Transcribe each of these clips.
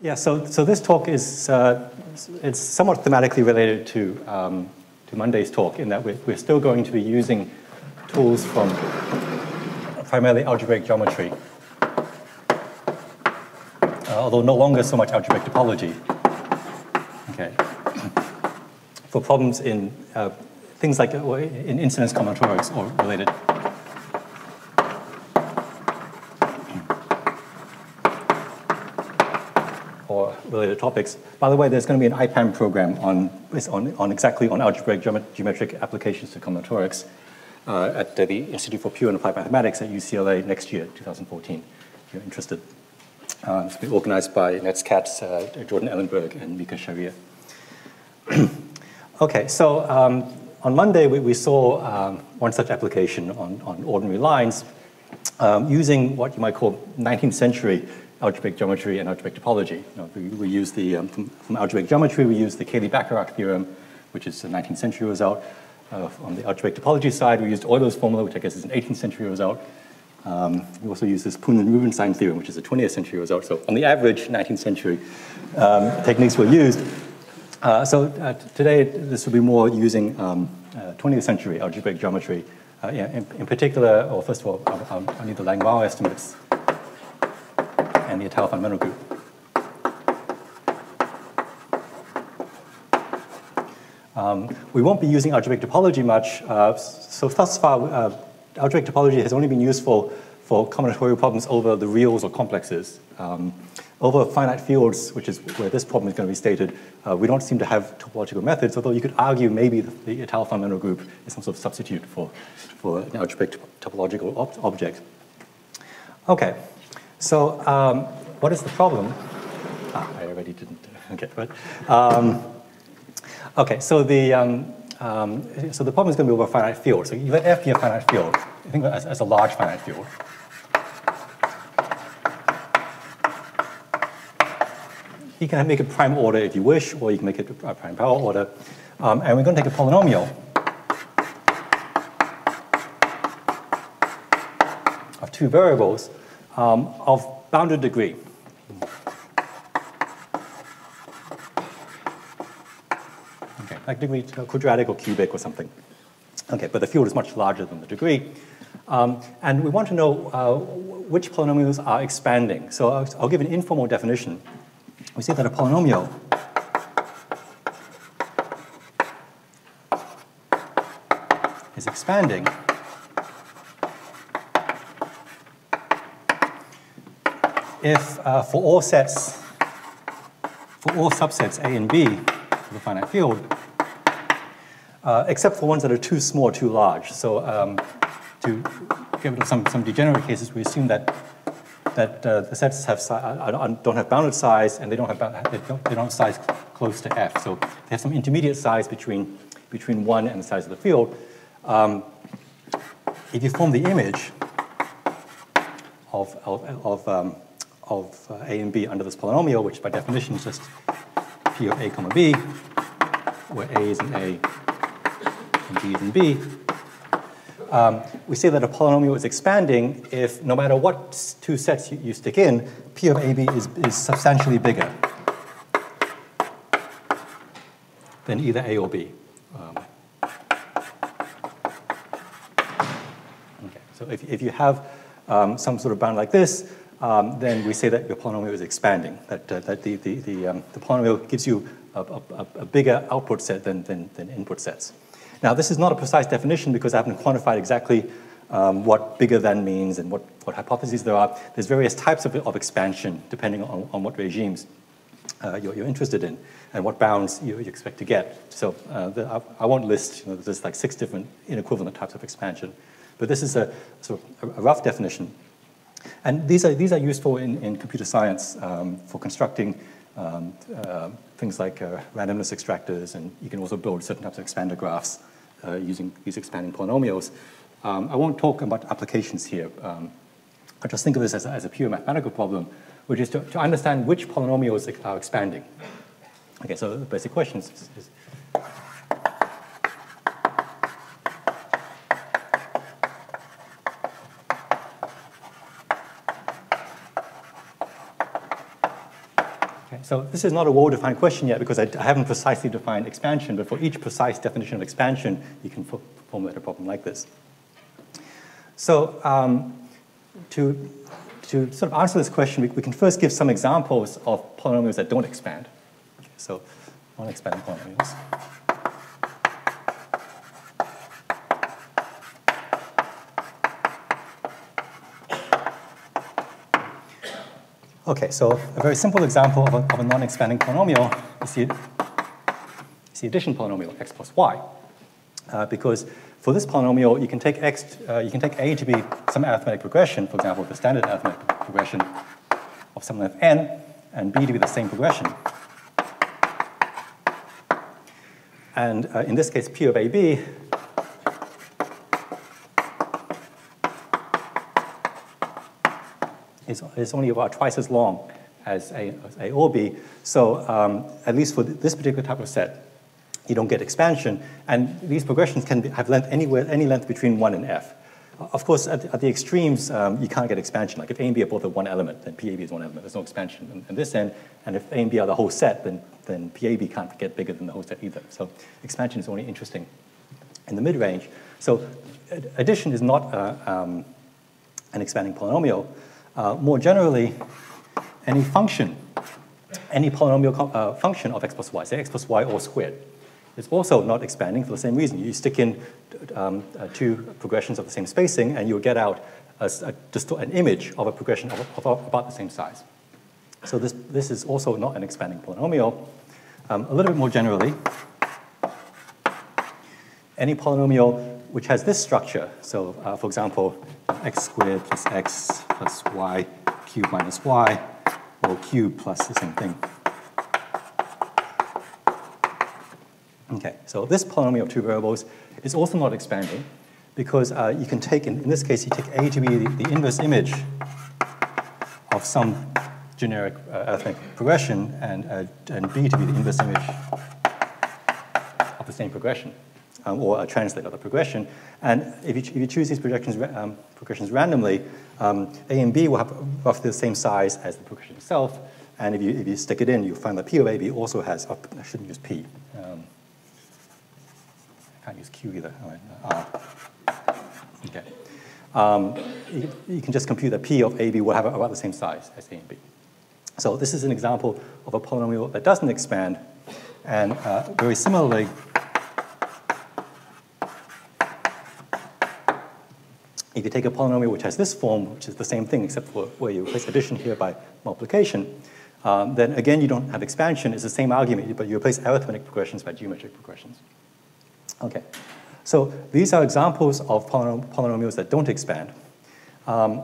Yeah, so, so this talk is uh, it's somewhat thematically related to, um, to Monday's talk in that we're, we're still going to be using tools from primarily algebraic geometry, uh, although no longer so much algebraic topology. Okay. For problems in uh, things like uh, in incidence combinatorics or related or related topics. By the way, there's going to be an IPAM program on, on, on exactly on algebraic geometric applications to combinatorics uh, at the Institute for Pure and Applied Mathematics at UCLA next year, 2014, if you're interested. Uh, it's been organized by Nets Katz, uh, Jordan Ellenberg, and Micha Sharir. okay, so um, on Monday, we, we saw um, one such application on, on ordinary lines um, using what you might call 19th century algebraic geometry and algebraic topology. You know, we, we, use the, um, from, from, algebraic geometry, we use the Cayley-Bacharach theorem, which is a 19th century result. Uh, on the algebraic topology side, we used Euler's formula, which I guess is an 18th century result. Um, we also use this Poonen-Rubinstein theorem, which is a 20th century result. So on the average, 19th century um, techniques were used. Uh, so uh, today, this will be more using um, 20th uh, century algebraic geometry. Uh, yeah, in, in, particular, or first of all, I, I need the Lang-Weil estimates and the Étale fundamental group. Um, we won't be using algebraic topology much. Uh, so thus far, uh, algebraic topology has only been useful for combinatorial problems over the reals or complexes. Um, over finite fields, which is where this problem is going to be stated, uh, we don't seem to have topological methods, although you could argue maybe the, the Étale fundamental group is some sort of substitute for, for an algebraic topological ob object. Okay, so um, what is the problem? Ah, I already didn't, okay, but, um, okay, so the, um, um, so the problem is going to be over a finite field. So you let F be a finite field. I Think as, as a large finite field. You can make it prime order if you wish, or you can make it a prime power order. Um, and we're going to take a polynomial of two variables um, of bounded degree. Okay, like degree quadratic or cubic or something. Okay, but the field is much larger than the degree. Um, and we want to know uh, which polynomials are expanding. So I'll, I'll give an informal definition we say that a polynomial is expanding if uh, for all sets, for all subsets A and B of the finite field, uh, except for ones that are too small too large. So um, to give some, some degenerate cases, we assume that that uh, the sets have don't have bounded size and they don't have they don't, they don't have size close to f. So they have some intermediate size between between one and the size of the field. Um, if you form the image of of of, um, of uh, a and b under this polynomial, which by definition is just p of a comma b, where a is in a and b is in b, um, we say that a polynomial is expanding if no matter what two sets you, you stick in, P of AB is, is substantially bigger than either A or B. Um, okay, so if, if you have um, some sort of bound like this, um, then we say that your polynomial is expanding, that, uh, that the, the, the, um, the, polynomial gives you a, a, a bigger output set than, than, than input sets. Now, this is not a precise definition because I haven't quantified exactly um, what bigger than means and what, what hypotheses there are. There's various types of, of expansion depending on, on what regimes uh, you're, you're, interested in and what bounds you, you expect to get. So uh, the, I, I, won't list, you know, there's like six different inequivalent types of expansion. But this is a, sort of a rough definition. And these are, these are useful in, in computer science um, for constructing um, uh, things like uh, randomness extractors, and you can also build certain types of expander graphs uh, using these expanding polynomials. Um, I won't talk about applications here. Um, I just think of this as a, as a pure mathematical problem, which is to, to, understand which polynomials are expanding. Okay, so the basic question is, is so this is not a well-defined question yet because I, I, haven't precisely defined expansion, but for each precise definition of expansion, you can formulate a problem like this. So um, to, to sort of answer this question, we, we, can first give some examples of polynomials that don't expand. So non-expanding polynomials. Okay, so a very simple example of a, a non-expanding polynomial is the, is the addition polynomial, x plus y. Uh, because for this polynomial, you can take x, uh, you can take a to be some arithmetic progression, for example, the standard arithmetic progression of some length n, and b to be the same progression. And uh, in this case, p of ab is, is only about twice as long as A, as A or B. So um, at least for this particular type of set, you don't get expansion. And these progressions can be, have length anywhere, any length between 1 and f. Of course, at, at the extremes, um, you can't get expansion. Like if A and B are both of one element, then PAB is one element. There's no expansion in, in, this end. And if A and B are the whole set, then, then PAB can't get bigger than the whole set either. So expansion is only interesting in the mid-range. So addition is not uh, um, an expanding polynomial. Uh, more generally, any function, any polynomial uh, function of x plus y, say x plus y all squared, is also not expanding for the same reason. You stick in um, uh, two progressions of the same spacing, and you'll get out a, a, an image of a progression of, of, of, about the same size. So this, this is also not an expanding polynomial. Um, a little bit more generally, any polynomial which has this structure, so uh, for example, x squared plus x plus y cubed minus y, or q plus the same thing. Okay, so this polynomial of two variables is also not expanding because uh, you can take, in, in, this case, you take A to be the, the inverse image of some generic uh, arithmetic progression and, uh, and B to be the inverse image of the same progression um, or a translate of the progression. And if you, if you choose these projections, um, progressions randomly, um, A and B will have roughly the same size as the progression itself. And if you, if you stick it in, you'll find that P of AB also has, oh, I shouldn't use P. Um, I can't use Q either. Uh, okay. Um, you, you, can just compute that P of AB will have about the same size as A and B. So this is an example of a polynomial that doesn't expand. And uh, very similarly, You take a polynomial which has this form, which is the same thing except for where you replace addition here by multiplication, um, then again you don't have expansion. It's the same argument, but you replace arithmetic progressions by geometric progressions. Okay, so these are examples of polynom polynomials that don't expand. Um,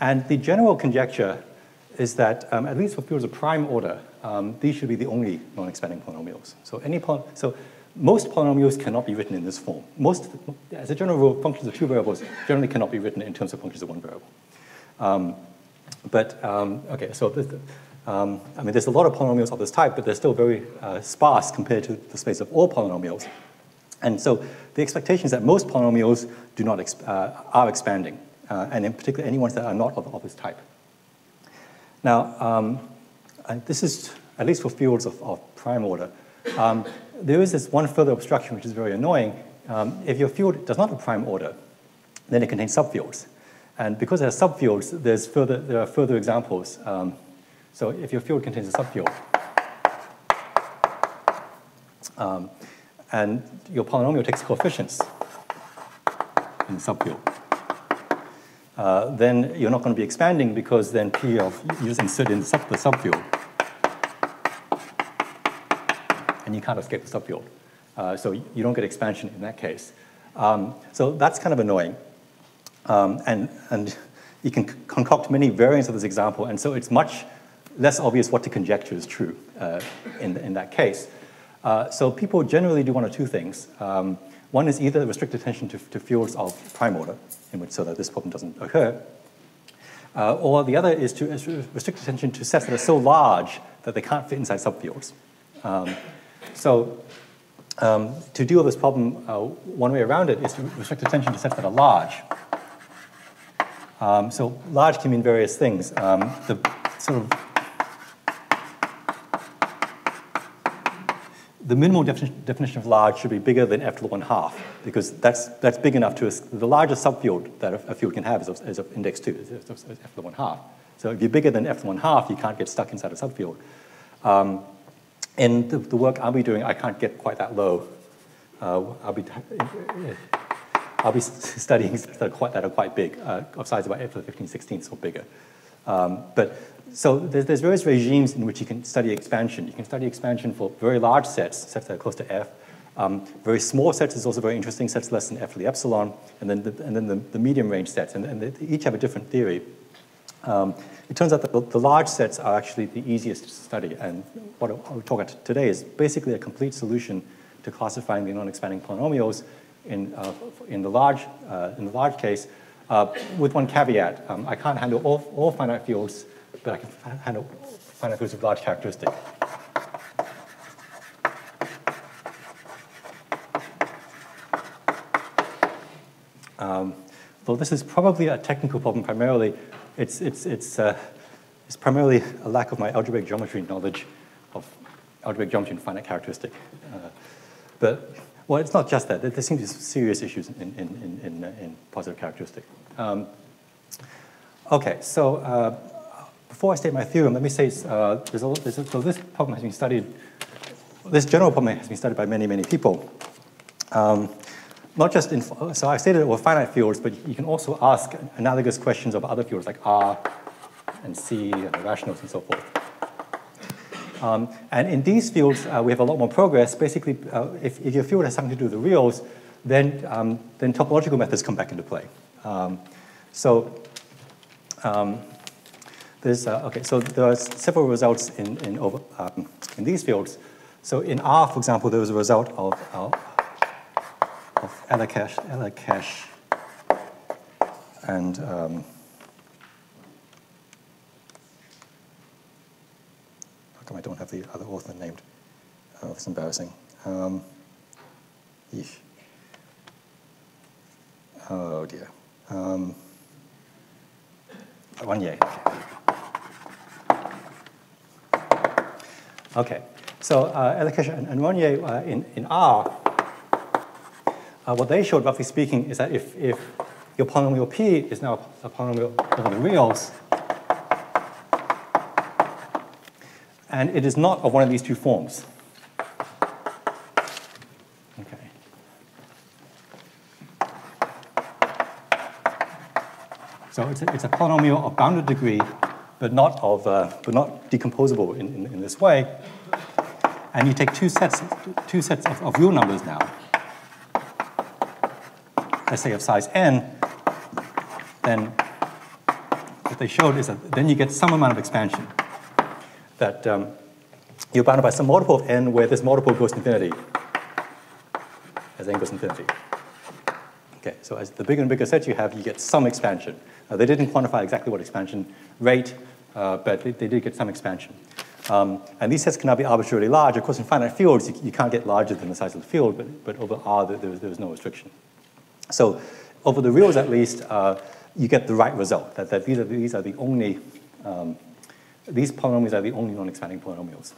and the general conjecture is that, um, at least for fields of prime order, um, these should be the only non-expanding polynomials. So any so most polynomials cannot be written in this form. Most, as a general rule, functions of two variables generally cannot be written in terms of functions of one variable. Um, but, um, okay, so um, I mean, there's a lot of polynomials of this type, but they're still very uh, sparse compared to the space of all polynomials. And so the expectation is that most polynomials do not exp uh, are expanding, uh, and in particular any ones that are not of, of this type. Now, um, this is, at least for fields of, of prime order, um, there is this one further obstruction which is very annoying. Um, if your field does not have prime order, then it contains subfields. And because it has subfields, there's further, there are further examples. Um, so if your field contains a subfield, um, and your polynomial takes coefficients in the subfield, uh, then you're not going to be expanding because then P of, you just insert in the, sub, the subfield. And you can't escape the subfield. Uh, so you don't get expansion in that case. Um, so that's kind of annoying. Um, and, and you can concoct many variants of this example, and so it's much less obvious what to conjecture is true uh, in, in that case. Uh, so people generally do one of two things. Um, one is either restrict attention to, to, fields of prime order, in which so that this problem doesn't occur, uh, or the other is to restrict attention to sets that are so large that they can't fit inside subfields. Um, so um, to deal with this problem, uh, one way around it is to restrict attention to sets that are large. Um, so large can mean various things. Um, the sort of the minimal definition, of large should be bigger than f to the 1 half, because that's, that's big enough to, the largest subfield that a, field can have is of, is of index 2, is, is, is f to the 1 half. So if you're bigger than f to the 1 half, you can't get stuck inside a subfield. In the, the, work I'll be doing, I can't get quite that low. Uh, I'll be I'll be studying that are quite, that are quite big, uh, of size about f to the 15 16ths or bigger. Um, but so there's, there's, various regimes in which you can study expansion. You can study expansion for very large sets, sets that are close to f. Um, very small sets is also very interesting, sets less than f to the epsilon, and then the, and then the, the medium range sets, and, and they each have a different theory. Um, it turns out that the, large sets are actually the easiest to study, and what we're talking about today is basically a complete solution to classifying the non-expanding polynomials in, uh, in, the large, uh, in the large case, uh, with one caveat. Um, I can't handle all, all finite fields, but I can handle finite fields with large characteristic. Um, though this is probably a technical problem primarily, it's, it's, it's, uh, it's primarily a lack of my algebraic geometry knowledge of algebraic geometry and finite characteristic. Uh, but well, it's not just that. There, seems to be serious issues in, in, in, in positive characteristic. Um, okay, so uh, before I state my theorem, let me say uh, there's a, there's a, so this problem has been studied, this general problem has been studied by many, many people. Um, not just in, so I stated it were finite fields, but you can also ask analogous questions of other fields like R and C and the rationals and so forth. Um, and in these fields, uh, we have a lot more progress. Basically, uh, if, if, your field has something to do with the reals, then, um, then topological methods come back into play. Um, so um, there's, uh, okay, so there are several results in, in, over, um, in these fields. So in R, for example, there was a result of, of, Elekes, Elekes and um, come I don't have the other author named? Oh, it's embarrassing. Um, yeesh. Oh dear. Um, Rónyai. Okay. So uh, Elekes and, Rónyai uh, in, in R, uh, what they showed, roughly speaking, is that if, if your polynomial P is now a polynomial of the reals, and it is not of one of these two forms. Okay. So it's a, it's a polynomial of bounded degree, but not, of, uh, but not decomposable in, in, in, this way. And you take two sets, two sets of, of real numbers now, let's say of size n, then what they showed is that then you get some amount of expansion that um, you're bounded by some multiple of n where this multiple goes to infinity as n goes to infinity. Okay, so as the bigger and bigger set you have, you get some expansion. Uh, they didn't quantify exactly what expansion rate, uh, but they, they, did get some expansion. Um, and these sets can now be arbitrarily large. Of course, in finite fields, you, you, can't get larger than the size of the field, but, but over R, there, there, was, no restriction. So over the reals, at least, uh, you get the right result, that, that these, are, these are the only um, these polynomials are the only non-expanding polynomials.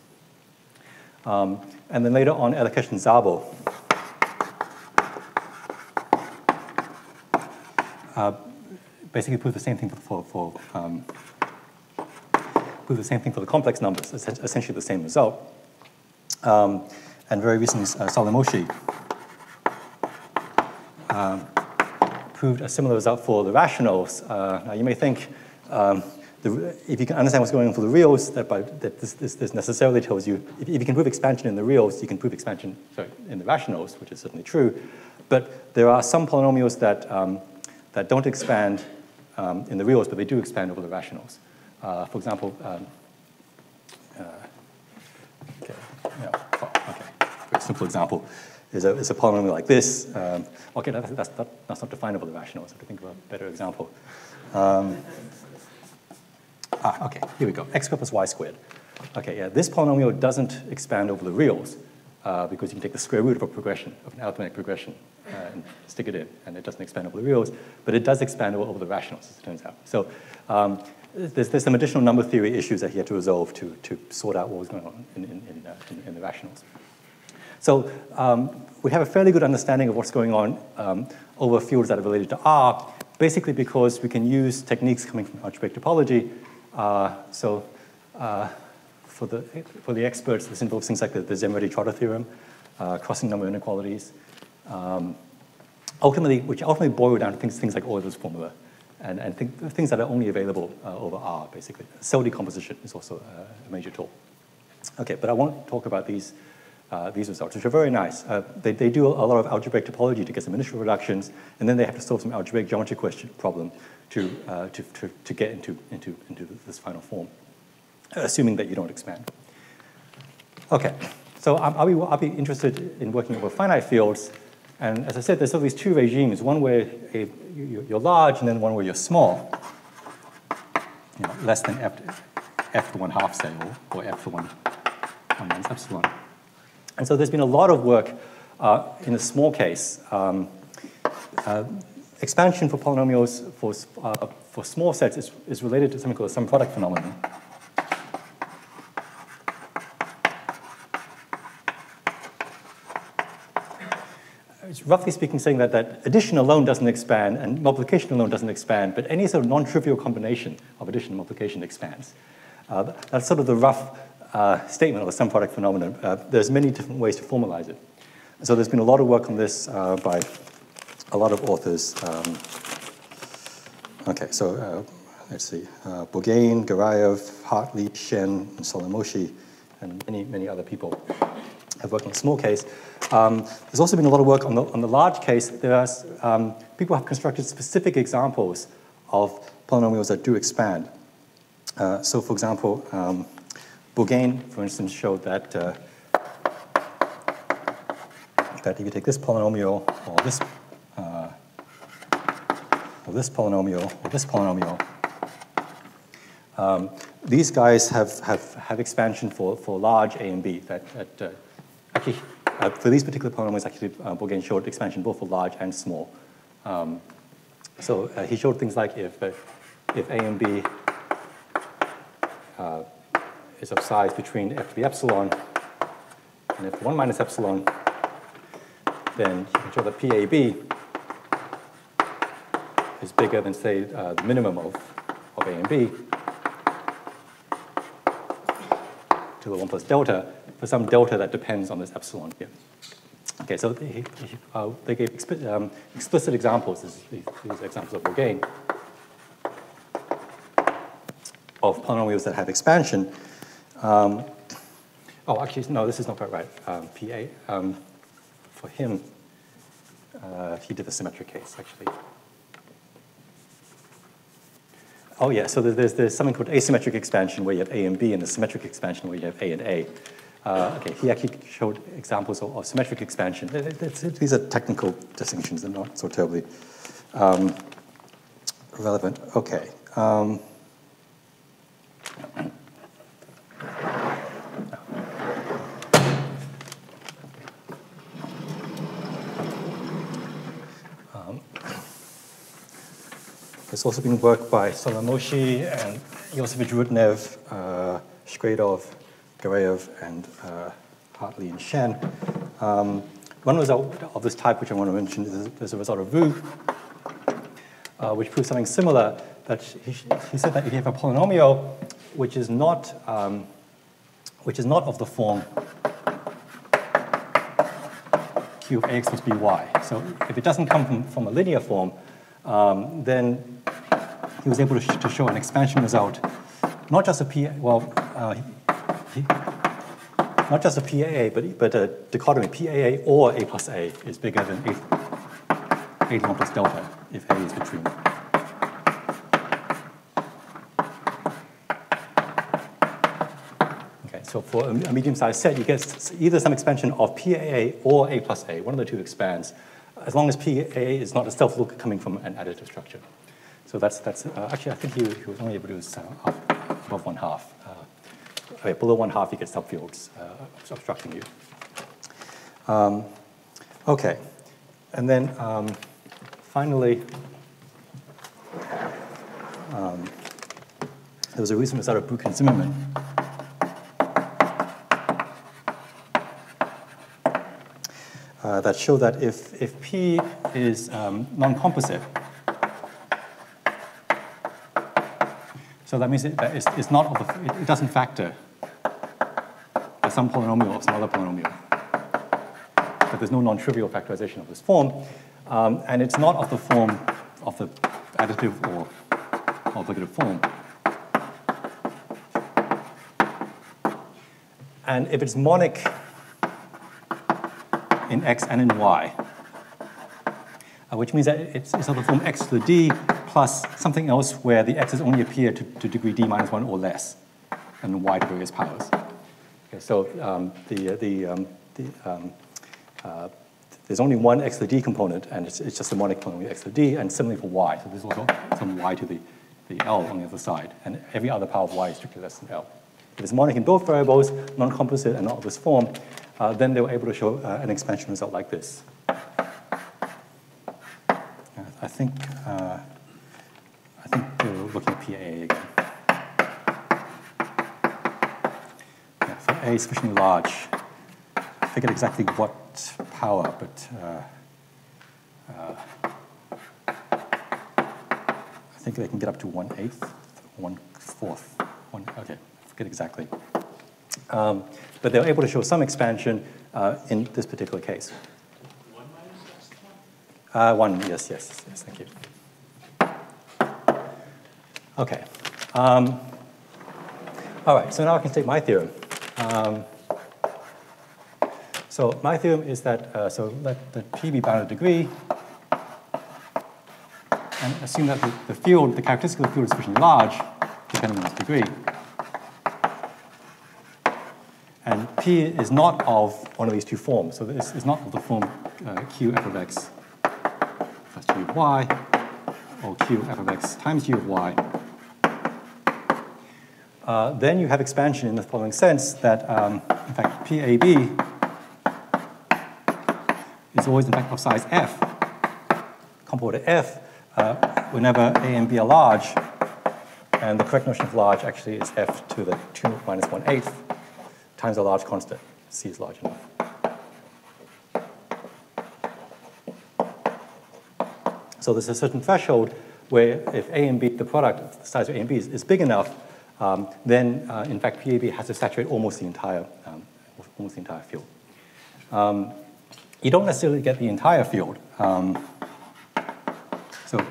Um, and then later on, Elekes and Szabo uh, basically prove the same thing for, for um, prove the same thing for the complex numbers, essentially the same result. Um, and very recently, uh, Solymosi um, proved a similar result for the rationals. Uh, now you may think, um, the, if you can understand what's going on for the reals, that, by, that this, this, this, necessarily tells you, if, if, you can prove expansion in the reals, you can prove expansion sorry, in the rationals, which is certainly true. But there are some polynomials that, um, that don't expand um, in the reals, but they do expand over the rationals. Uh, for example, um, uh, okay, yeah, oh, okay, very simple example is a, is a polynomial like this. Um, okay, that's, that's, that's not definable the rationals. I have to think of a better example. Um, Ah, okay, here we go. x squared plus y squared. Okay, yeah, this polynomial doesn't expand over the reals uh, because you can take the square root of a progression, of an arithmetic progression, uh, and stick it in, and it doesn't expand over the reals, but it does expand over, the rationals, as it turns out. So um, there's, there's some additional number theory issues that he had to resolve to, to sort out what was going on in, in, in, uh, in the rationals. So um, we have a fairly good understanding of what's going on um, over fields that are related to R, basically because we can use techniques coming from algebraic topology. Uh, so uh, for, the, for the experts, this involves things like the, the Szemerédi-Trotter theorem, uh, crossing number inequalities, um, ultimately, which ultimately boil down to things, things like Euler's formula, and, and th things that are only available uh, over R, basically. Cell decomposition is also a major tool. Okay, but I won't talk about these, uh, these results, which are very nice. Uh, they, they do a lot of algebraic topology to get some initial reductions, and then they have to solve some algebraic geometry question problem to, uh, to, to, to, get into, into, into this final form, assuming that you don't expand. Okay, so I'll be, I'll be interested in working over finite fields, and as I said, there's always two regimes, one where a, you're large and then one where you're small, you know, less than f, f to 1 half, say, or, or f to 1, 1 minus epsilon. And so there's been a lot of work uh, in a small case. Um, uh, expansion for polynomials for, uh, for small sets is, is related to something called the sum product phenomenon. it's roughly speaking saying that, that addition alone doesn't expand and multiplication alone doesn't expand, but any sort of non-trivial combination of addition and multiplication expands. Uh, that's sort of the rough uh, statement of the sum product phenomenon. Uh, there's many different ways to formalize it. So there's been a lot of work on this uh, by a lot of authors. Um, okay, so uh, let's see. Uh, Bourgain, Garaev, Hartley, Shen, and Solymosi, and many, many other people have worked on a small case. Um, there's also been a lot of work on the, on the large case. There's, um, people have constructed specific examples of polynomials that do expand. Uh, so for example, um, Bourgain, for instance, showed that, uh, that if you take this polynomial or this, uh, or this polynomial or this polynomial, um, these guys have, have, have expansion for, for large A and B. That, that uh, actually, uh, for these particular polynomials, actually, uh, Bourgain showed expansion both for large and small. Um, so he showed things like if, if A and B is of size between f to the epsilon and f 1 minus epsilon, then you can show that PAB is bigger than, say, uh, the minimum of, of A and B to the 1 plus delta for some delta that depends on this epsilon here. Okay, so they, uh, they gave expi um, explicit examples, these, these examples of Bourgain, of polynomials that have expansion. Um, oh, actually, no, this is not quite right. Um, PA, um, for him, uh, he did the symmetric case, actually. Oh, yeah, so there's, there's something called asymmetric expansion where you have A and B, and the symmetric expansion where you have A and A. Uh, okay, he actually showed examples of, of symmetric expansion. It's, it, these are technical distinctions, they're not so terribly um, relevant. Okay. There's also been work by Solymosi and Iosevich Rudnev, uh, Shkredov, Garaev and uh, Hartley and Shen. Um, one result of this type, which I want to mention, is, is a result of Vu, uh, which proves something similar. That he, he, said that if you have a polynomial which is not um, which is not of the form q of ax plus by. So if it doesn't come from, from a linear form, um, then he was able to, sh to, show an expansion result, not just a p. Well, uh, not just a PAA, but, but a dichotomy, PAA or A plus A is bigger than A, A1 plus delta if A is between. Okay, so for a medium-sized set, you get either some expansion of PAA or A plus A. One of the two expands, as long as PAA is not a self-look coming from an additive structure. So that's, that's uh, actually, I think he, he was only able to this uh, above one half. Uh, below one half, you get subfields uh, obstructing you. Um, okay, and then um, finally, um, there was a recent result of Bukh and Tsimerman. Uh, that show that if, if P is um, non-composite, so that means it, that it's, it's not it, it doesn't factor as some polynomial of some other polynomial. But there's no non-trivial factorization of this form, um, and it's not of the form of the additive or obligative form. And if it's monic in x and in y, uh, which means that it's, it's of the form x to the d plus something else where the x's only appear to, to degree d minus 1 or less, and y to various powers. Okay, so um, the, the, um, the um, uh, there's only one x to the d component, and it's, it's just a monic polynomial x to the d, and similarly for y. So there's also some y to the, the L on the other side, and every other power of y is strictly less than L. If it's monic in both variables, non-composite and not of this form, uh, then they were able to show uh, an expansion result like this. I think, uh, I think we're looking at PAA again. Yeah, for A sufficiently large, I forget exactly what power, but uh, uh, I think they can get up to one eighth, one fourth, one, okay I forget exactly. Um, but they were able to show some expansion uh, in this particular case. One minus uh, One, yes, yes, yes, thank you. Okay. Um, all right, so now I can state my theorem. Um, so my theorem is that, uh, so let the P be bounded degree, and assume that the, the field, the characteristic of the field is sufficiently large, depending on its degree. And P is not of one of these two forms. So this is not of the form uh, Q f of x plus G of y, or Q f of x times G of y. Uh, then you have expansion in the following sense that, um, in fact, PAB is always, in fact, of size f, comparable to f, uh, whenever A and B are large, and the correct notion of large actually is f to the 2 minus 1 eighth times a large constant. C is large enough. So there's a certain threshold where if A and B, the product, the size of A and B is, is big enough, um, then uh, in fact PAB has to saturate almost the entire, um, almost the entire field. Um, you don't necessarily get the entire field. Um, so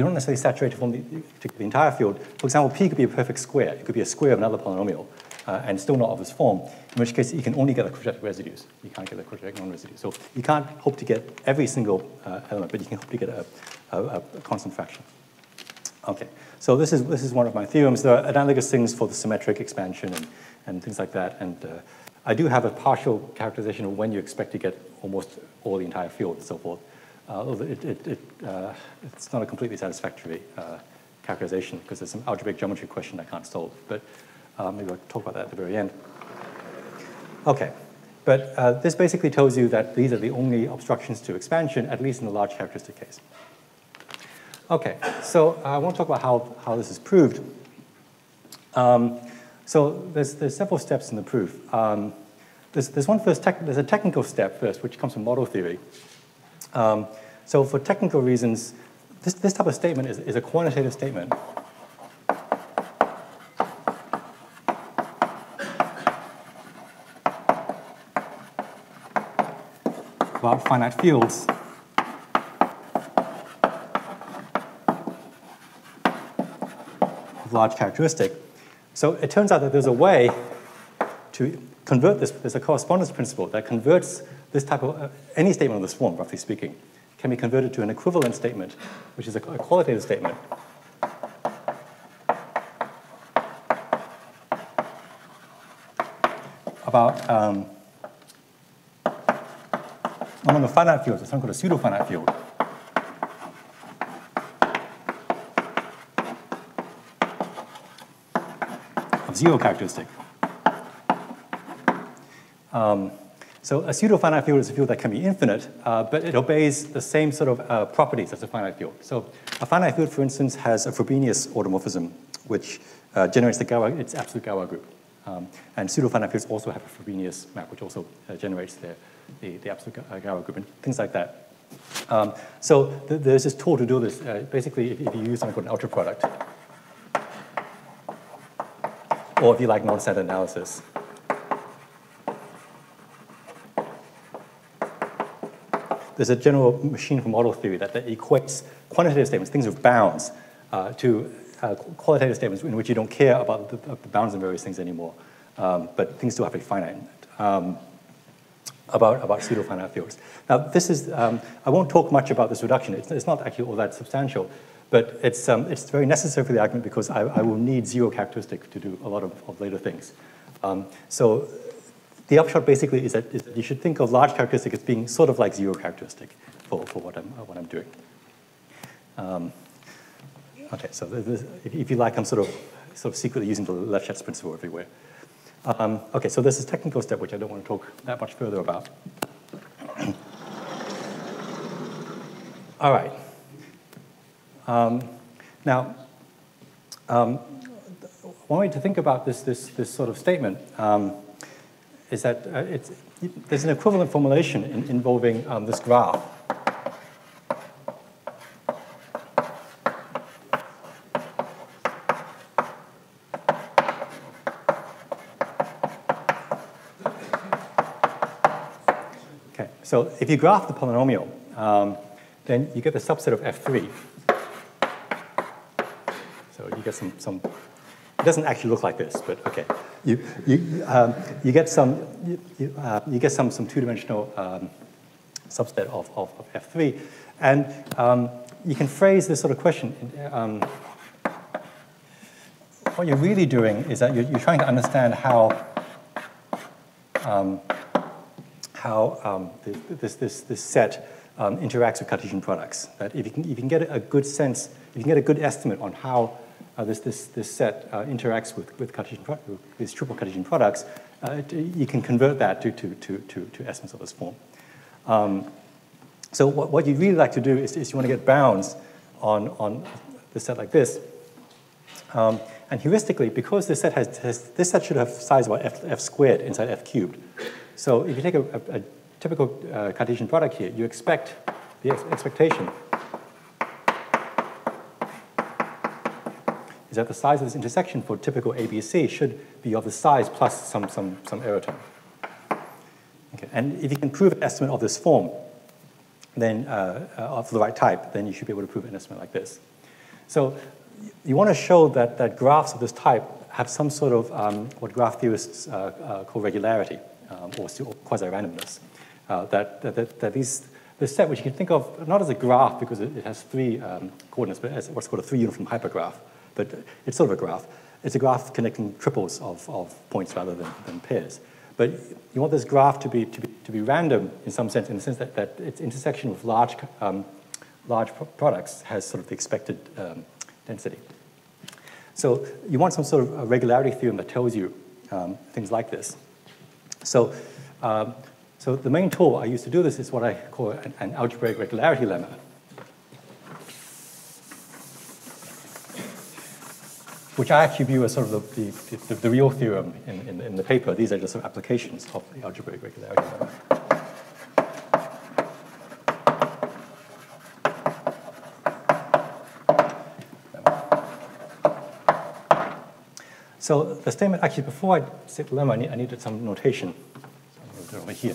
you don't necessarily saturate from the, the, entire field. For example, P could be a perfect square. It could be a square of another polynomial, uh, and still not of this form, in which case you can only get the quadratic residues. You can't get the quadratic non-residues. So you can't hope to get every single uh, element, but you can hope to get a, a, a, constant fraction. Okay, so this is, this is one of my theorems. There are analogous things for the symmetric expansion and, and things like that, and uh, I do have a partial characterization of when you expect to get almost all the entire field and so forth. Uh, it, it, it, uh, it's not a completely satisfactory uh, characterization because there's some algebraic geometry question I can't solve. But maybe I'll talk about that at the very end. Okay, but uh, this basically tells you that these are the only obstructions to expansion, at least in the large characteristic case. Okay, so I want to talk about how, how this is proved. Um, so there's, there's several steps in the proof. Um, there's, there's one first, there's a technical step first, which comes from model theory. Um, so for technical reasons, this, this type of statement is, is a quantitative statement. about finite fields. of large characteristic. So it turns out that there's a way to convert this, there's a correspondence principle that converts this type of, uh, any statement of this form, roughly speaking, can be converted to an equivalent statement, which is a, a qualitative statement. About um, among a finite field, it's something called a pseudo-finite field. Of zero characteristic. Um, so a pseudo-finite field is a field that can be infinite, uh, but it obeys the same sort of uh, properties as a finite field. So a finite field, for instance, has a Frobenius automorphism, which uh, generates the its absolute Galois group. Um, and pseudo-finite fields also have a Frobenius map, which also uh, generates the, the, the absolute Galois group and things like that. Um, so th there's this tool to do this. Uh, basically, if, if, you use something called an ultra product, or if you like non-standard analysis, there's a general machine for model theory that, that equates quantitative statements, things with bounds, uh, to uh, qualitative statements in which you don't care about the, the bounds and various things anymore, um, but things still have to be finite. Um, about, about pseudo-finite fields. Now, this is, um, I won't talk much about this reduction. It's, it's not actually all that substantial, but it's, um, it's very necessary for the argument because I, I, will need zero characteristic to do a lot of, of later things. Um, so the upshot basically is that, is that, you should think of large characteristic as being sort of like zero characteristic for, for what, I'm, what I'm doing. Um, okay, so this, if, you like, I'm sort of, sort of secretly using the Lefschetz principle everywhere. Um, okay, so this is technical step, which I don't want to talk that much further about. All right. Um, now, um, one way to think about this, this, this sort of statement um, is that uh, there's an equivalent formulation in, involving um, this graph. Okay, so if you graph the polynomial, um, then you get the subset of F3. So you get some, some, it doesn't actually look like this, but okay. You, you, um, you get some, you, uh, you get some, some two-dimensional um, subset of, of, of, F3. And um, you can phrase this sort of question. Um, what you're really doing is that you're, you're trying to understand how um, how um, this, this, this set interacts with Cartesian products. That if you can, if you can get a good sense, if you can get a good estimate on how this, this, this set uh, interacts with, with, Cartesian these triple Cartesian products, uh, you can convert that to, to, to, to, to estimates of this form. Um, so what, what you really like to do is, is you want to get bounds on, on the set like this. Um, and heuristically, because this set has, has, this set should have size about f, f squared inside f cubed. So if you take a, a, a typical uh, Cartesian product here, you expect the ex expectation is that the size of this intersection for typical ABC should be of the size plus some, some, some error term. Okay. And if you can prove an estimate of this form, then uh, uh, of the right type, then you should be able to prove an estimate like this. So you want to show that, that graphs of this type have some sort of um, what graph theorists uh, uh call regularity um, or quasi-randomness. Uh, that, that, that these, this set, which you can think of not as a graph because it, it has three um, coordinates, but as what's called a three-uniform hypergraph. But it's sort of a graph. It's a graph connecting triples of, of points rather than, than pairs. But you want this graph to be, to be, to be random in some sense, in the sense that, that its intersection with large, um, large products has sort of the expected um, density. So you want some sort of a regularity theorem that tells you um, things like this. So, um, so the main tool I use to do this is what I call an, an algebraic regularity lemma. Which I actually view as sort of the, the, the, the real theorem in, in, in, the paper. These are just some applications of the algebraic regularity. So the statement, actually, before I say the lemma, I, need, I needed some notation. So over here.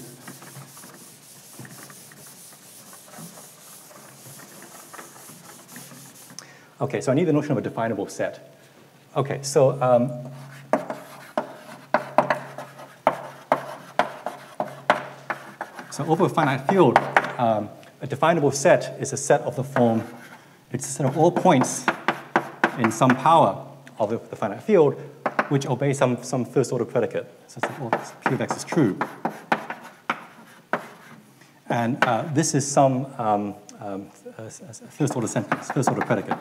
Okay, so I need the notion of a definable set. Okay, so um, so over a finite field, um, a definable set is a set of the form, it's a set of all points in some power of the, the finite field which obey some, some first order predicate. So well, P of x is true. And uh, this is some um, um, first order sentence, first order predicate.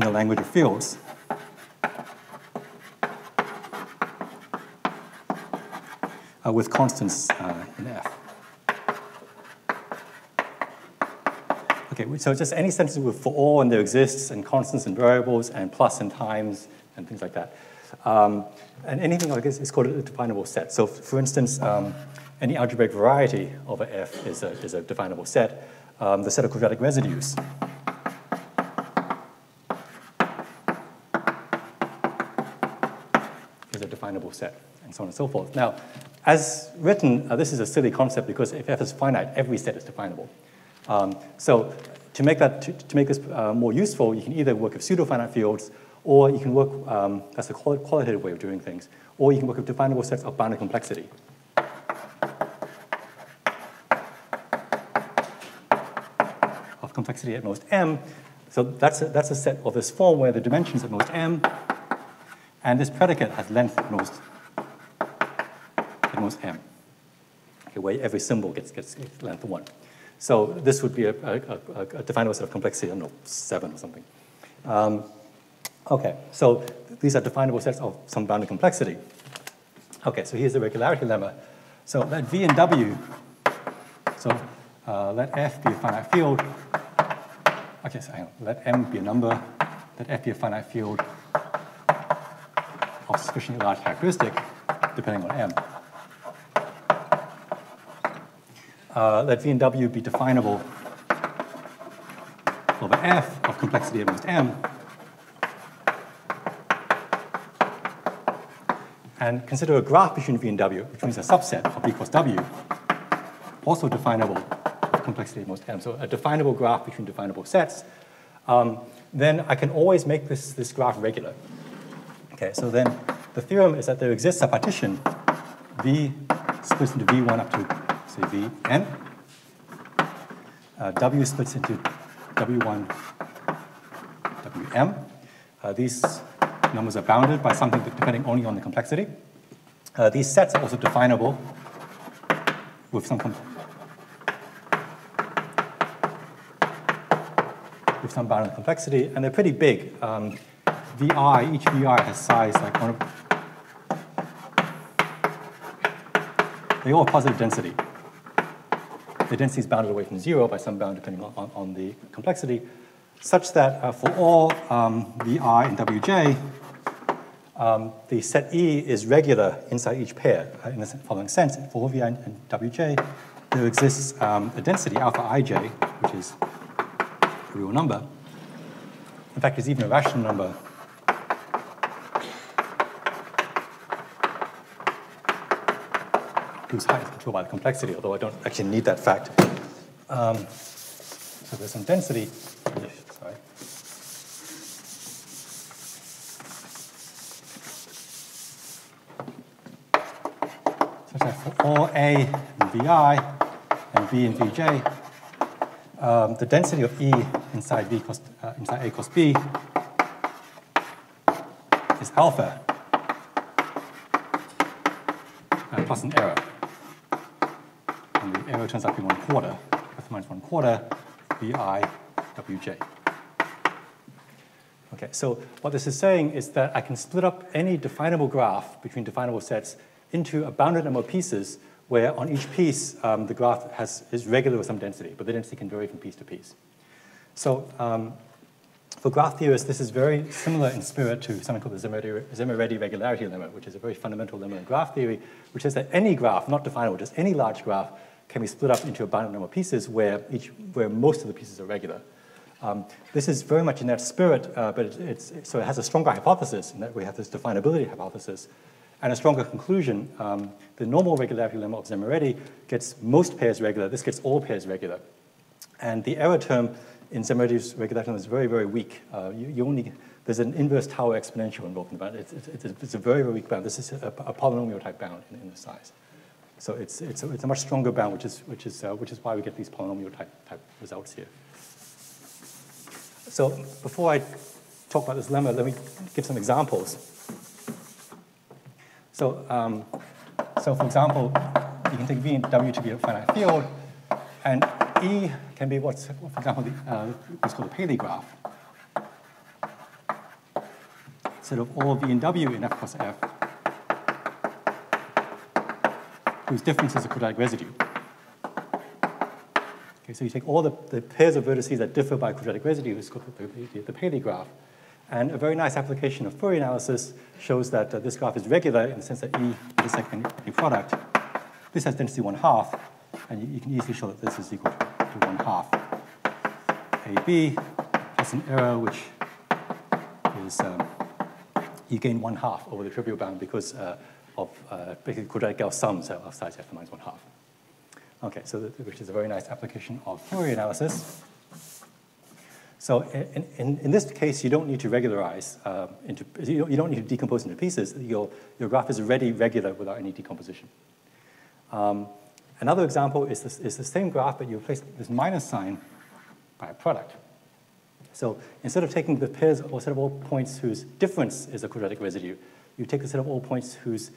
In the language of fields. Uh, with constants uh, in F. Okay, so just any sentence with for all and there exists and constants and variables and plus and times and things like that. Um, and anything like this is called a definable set. So for instance, um, any algebraic variety over F is a, is a definable set. Um, the set of quadratic residues set, and so on and so forth. Now, as written, uh, this is a silly concept because if F is finite, every set is definable. Um, so to make, that, to, to make this uh, more useful, you can either work with pseudo-finite fields, or you can work, um, that's a qualitative way of doing things, or you can work with definable sets of bounded complexity. Of complexity at most m. So that's a, that's a set of this form where the dimensions at most m, and this predicate has length most, most m, okay, where every symbol gets, gets length 1. So this would be a, a, a, a definable set of complexity, I don't know, 7 or something. Um, okay, so these are definable sets of some bounded complexity. Okay, so here's the regularity lemma. So let V and W, so uh, let F be a finite field. Okay, so hang on. Let M be a number. Let F be a finite field sufficiently large characteristic, depending on M. Uh, let V and W be definable over F of complexity at most M. And consider a graph between V and W, which means a subset of V equals W, also definable of complexity at most M. So a definable graph between definable sets. Um, then I can always make this, this graph regular. Okay, so then the theorem is that there exists a partition V splits into V1 up to, say, Vn. Uh, w splits into W1, Wm. Uh, these numbers are bounded by something depending only on the complexity. Uh, these sets are also definable with some with some bounded complexity, and they're pretty big. Um, VI, each VI has size like one of, they all have positive density. The density is bounded away from zero by some bound depending on, on, on the complexity, such that uh, for all um, VI and WJ, um, the set E is regular inside each pair uh, in the following sense. For Vi and Wj, there exists um, a density alpha ij, which is a real number. In fact, it's even a rational number. Whose height is controlled by the complexity, although I don't actually need that fact. Um, so there's some density Sorry. So for all A and VI and V and Vj, um, the density of E inside V cos, uh, inside A cos B is alpha uh, plus an error. Error turns out to be one quarter, F minus one quarter, VI Wj. Okay, so what this is saying is that I can split up any definable graph between definable sets into a bounded number of pieces where on each piece um, the graph has, is regular with some density, but the density can vary from piece to piece. So um, for graph theorists, this is very similar in spirit to something called the Szemerédi regularity limit, which is a very fundamental limit in graph theory, which says that any graph, not definable, just any large graph, can be split up into a of pieces where, each, where most of the pieces are regular. Um, this is very much in that spirit, uh, but it, it's, so it has a stronger hypothesis in that we have this definability hypothesis, and a stronger conclusion, um, the normal regularity lemma of Szemerédi gets most pairs regular. This gets all pairs regular. And the error term in Szemerédi's regularity lemma is very, very weak. Uh, you, you, only, there's an inverse tower exponential involved in the bound. It's, it's, it's, a very, very weak bound. This is a, a polynomial type bound in, in the size. So it's, it's, a, it's a much stronger bound, which is, which is, uh, which is why we get these polynomial type, type results here. So before I talk about this lemma, let me give some examples. So, um, so for example, you can take V and W to be a finite field, and E can be what's, for example, the, uh, what's called a Paley graph. Sort of all V and W in F plus F, whose difference is a quadratic residue. Okay, so you take all the, the pairs of vertices that differ by quadratic residue, it's called the, the, the Paley graph. And a very nice application of Fourier analysis shows that uh, this graph is regular in the sense that E is like any product. This has density 1 half, and you, you, can easily show that this is equal to, to 1 half AB plus an error which is um, you gain 1 half over the trivial bound because uh, of uh, basically quadratic Gauss sums of size f minus 1 half. Okay, so which is a very nice application of Fourier analysis. So in, in, in, this case, you don't need to regularize uh, into, you don't, you don't, need to decompose into pieces. Your, your graph is already regular without any decomposition. Um, another example is, this, is the same graph, but you replace this minus sign by a product. So instead of taking the pairs or set of all points whose difference is a quadratic residue, you take the set of all points whose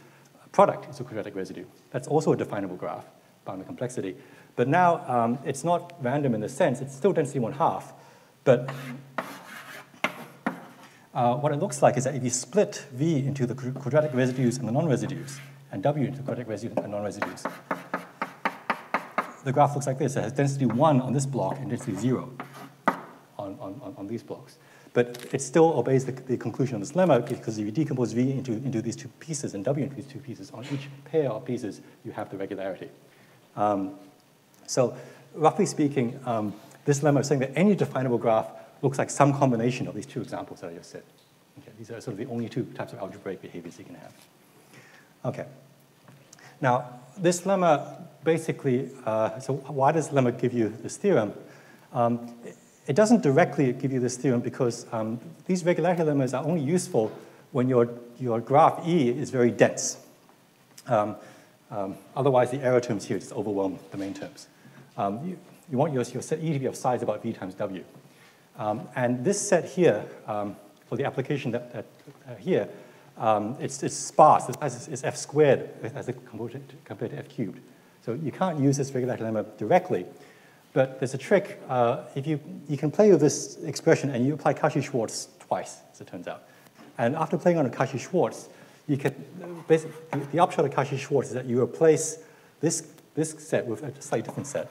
product is a quadratic residue. That's also a definable graph, bounded complexity. But now um, it's not random in the sense, it's still density one half, but uh, what it looks like is that if you split V into the quadratic residues and the non-residues, and W into the quadratic residues and non-residues, the graph looks like this. It has density 1 on this block and density 0 on, on, on these blocks. But it still obeys the, the, conclusion of this lemma because if you decompose V into, into these two pieces and W into these two pieces, on each pair of pieces, you have the regularity. Um, so roughly speaking, um, this lemma is saying that any definable graph looks like some combination of these two examples that I just said. Okay, these are sort of the only two types of algebraic behaviors you can have. Okay. Now, this lemma basically, uh, so why does lemma give you this theorem? Um, it doesn't directly give you this theorem because um, these regularity lemmas are only useful when your, your graph E is very dense. Um, um otherwise, the error terms here just overwhelm the main terms. Um, you, you want your, your set E to be of size about V times W. Um, and this set here, um, for the application that, that uh, here, it's, it's sparse. The size is, F squared as a compared to F cubed. So you can't use this regularity lemma directly. But there's a trick. Uh, if you, you can play with this expression and you apply Cauchy-Schwarz twice, as it turns out. And after playing on a Cauchy-Schwarz, you can, basically, the, upshot of Cauchy-Schwarz is that you replace this, this set with a slightly different set.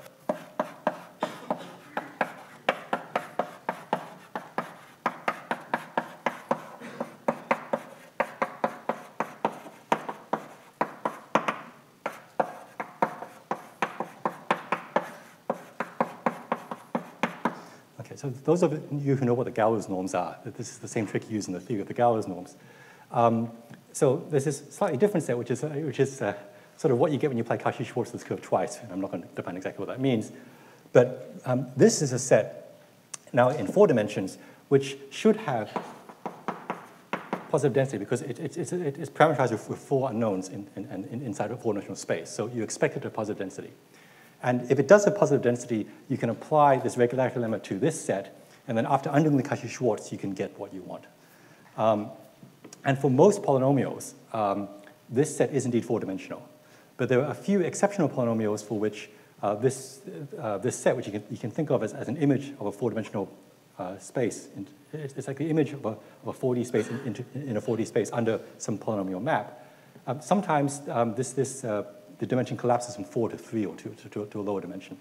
So those of you who know what the Gowers norms are, this is the same trick used in the theory of the Gowers norms. Um, so there's this slightly different set, which is, uh, which is uh, sort of what you get when you apply Cauchy-Schwarz's curve twice. And I'm not going to define exactly what that means. But um, this is a set now in four dimensions, which should have positive density because it, it, it's, it's parameterized with, with four unknowns in, in, in, inside a four-dimensional space. So you expect it to have positive density. And if it does have positive density, you can apply this regularity lemma to this set, and then after undoing the Cauchy-Schwarz, you can get what you want. Um, and for most polynomials, um, this set is indeed four-dimensional. But there are a few exceptional polynomials for which uh, this, uh, this set, which you can, you can think of as, as an image of a four-dimensional uh, space, it's like the image of a, of a 4D space in, in, a 4D space under some polynomial map. Um, sometimes um, this, this uh, the dimension collapses from four to three or to, to, to a lower dimension.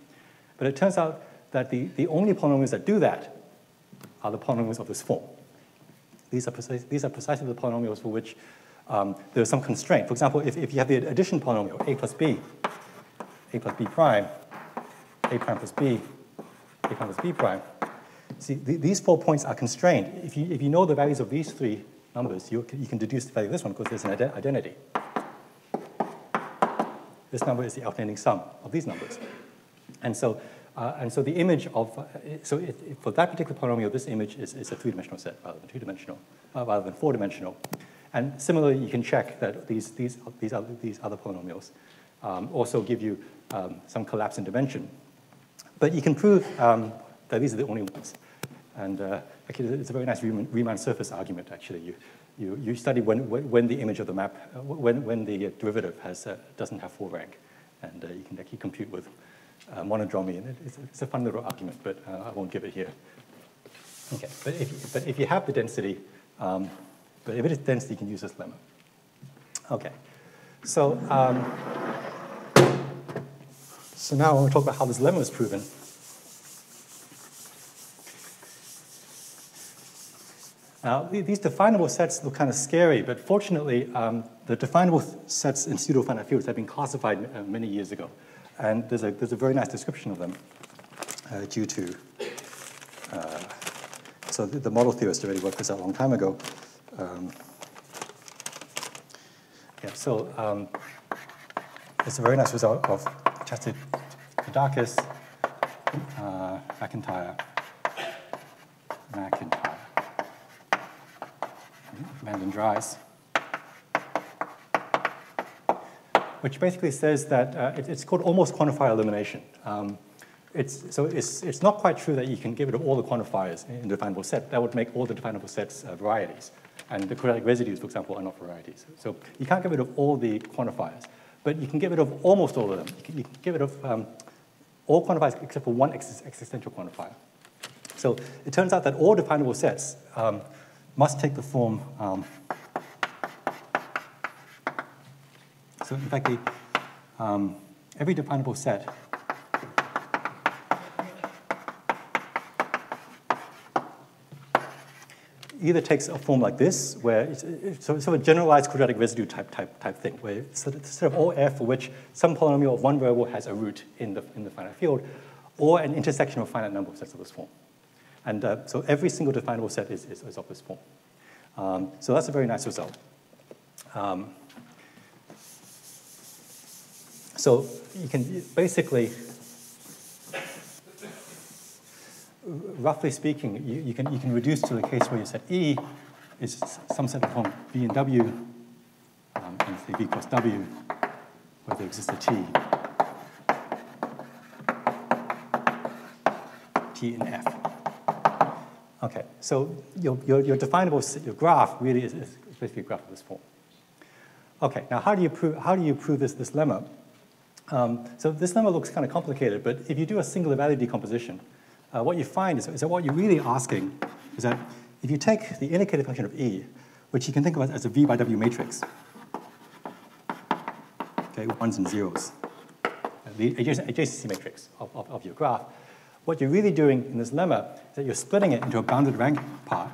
But it turns out that the, the only polynomials that do that are the polynomials of this form. These are, precise, these are precisely the polynomials for which um, there's some constraint. For example, if, if you have the addition polynomial, a plus b, a plus b prime, a prime plus b, a prime plus b prime, see, these four points are constrained. If you, if you know the values of these three numbers, you, you can deduce the value of this one because there's an identity. This number is the alternating sum of these numbers. And so, uh, and so the image of, uh, so it, it, for that particular polynomial, this image is, is a three-dimensional set rather than two-dimensional, uh, rather than four-dimensional. And similarly, you can check that these, these, these, other, these other polynomials um, also give you um, some collapse in dimension. But you can prove um, that these are the only ones. And uh, actually, it's a very nice Riemann surface argument, actually. You, you, you study when, when the image of the map, uh, when, when the derivative has, uh, doesn't have full rank. And uh, you can actually compute with uh, monodromy. And it's, it's, a fun little argument, but uh, I won't give it here. Okay, but if, but if you have the density, um, but if it is density, you can use this lemma. Okay, so, um, so now I want to talk about how this lemma is proven. Now, these definable sets look kind of scary, but fortunately, um, the definable sets in pseudo-finite fields have been classified uh, many years ago. And there's a, there's a very nice description of them uh, due to, uh, so the, the, model theorists already worked this out a long time ago. Um, yeah, so um, it's a very nice result of Chastity Kodakis, uh, Macintyre, Macintyre, Van Dries, which basically says that uh, it, it's called almost quantifier elimination. Um, it's, so it's, it's not quite true that you can get rid of all the quantifiers in the definable set. That would make all the definable sets uh, varieties. And the quadratic residues, for example, are not varieties. So you can't get rid of all the quantifiers, but you can get rid of almost all of them. You can, you can get rid of um, all quantifiers except for one ex existential quantifier. So it turns out that all definable sets um, must take the form. Um, so in fact, the, um, every definable set either takes a form like this, where it's, it's sort of a generalized quadratic residue type, type, type thing, where it's sort of all f for which some polynomial of one variable has a root in the, in the finite field, or an intersection of finite number of sets of this form. And uh, so every single definable set is, is, is of this form. Um, so that's a very nice result. Um, so you can basically roughly speaking, you, you, can, you can reduce to the case where you set E is some set of form B and W, um, and say V cross W, where there exists a T. T and F. Okay, so your, your, your definable your graph really is, is basically a graph of this form. Okay, now how do you prove, how do you prove this, this lemma? Um, so this lemma looks kind of complicated, but if you do a singular value decomposition, uh, what you find is, is, that what you're really asking is that if you take the indicator function of E, which you can think of as a V by W matrix, okay, ones and zeros, uh, the adjacency matrix of, of, of your graph, what you're really doing in this lemma is that you're splitting it into a bounded rank part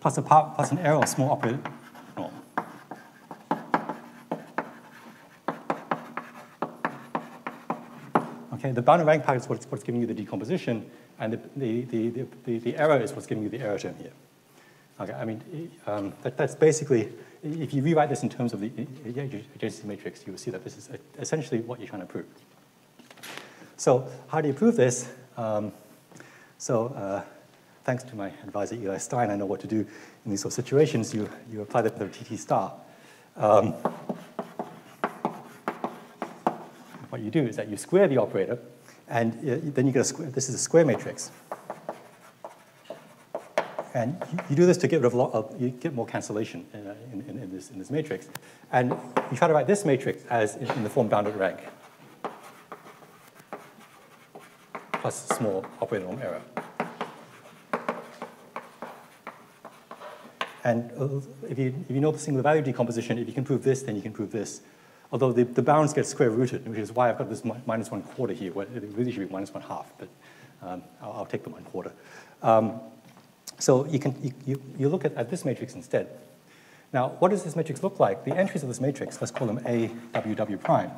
plus a part plus an error of small operator Okay, the bounded rank part is what's, what's giving you the decomposition, and the, the, the, the, the error is what's giving you the error term here. Okay, I mean, um, that, that's basically, if you rewrite this in terms of the adjacency matrix, you will see that this is essentially what you're trying to prove. So how do you prove this? Um, so uh, thanks to my advisor, Eli Stein, I know what to do in these sort of situations. You, you apply the, TT star. Um, what you do is that you square the operator, and uh, then you get a square, this is a square matrix. And you do this to get rid of, you get more cancellation in, uh, in, in, this, in this matrix. And you try to write this matrix as in, in the form bounded rank, plus small operator norm error. And uh, if you, if you know the singular value decomposition, if you can prove this, then you can prove this although the, the bounds get square rooted, which is why I've got this minus one quarter here, it really should be minus one half, but um, I'll, I'll, take the one quarter. Um, so you, can, you, you, you look at, at this matrix instead. Now, what does this matrix look like? The entries of this matrix, let's call them A, W, W prime.